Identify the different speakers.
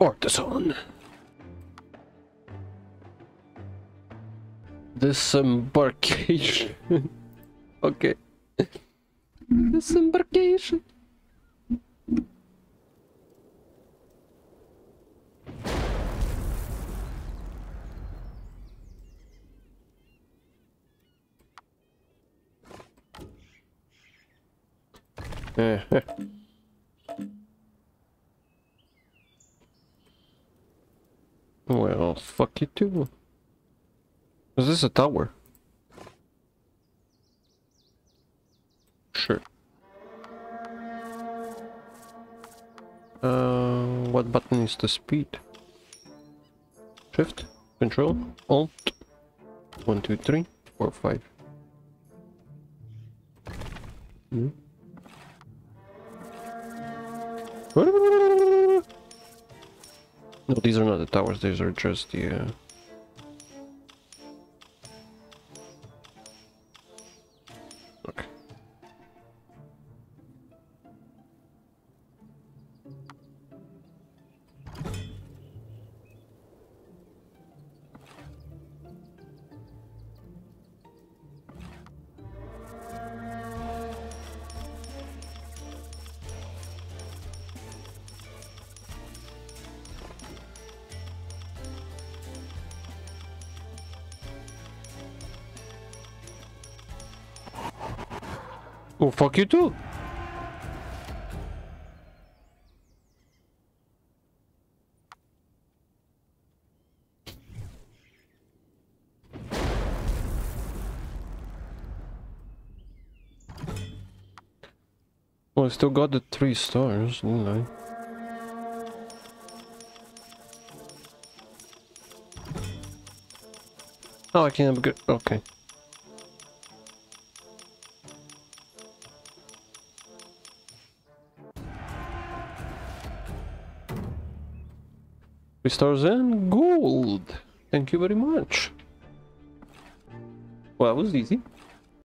Speaker 1: Artisan. Disembarkation. okay. Disembarkation. Well, fuck you too. Is this a tower? Sure. Uh, what button is the speed? Shift? Control? Alt? One, two, three, four, five. Hmm. No, these are not the towers, these are just the... Uh... Oh, fuck you too! Well, I still got the three stars, didn't I? Oh, I can upgrade. Okay. Stars and gold. Thank you very much. Well, that was easy.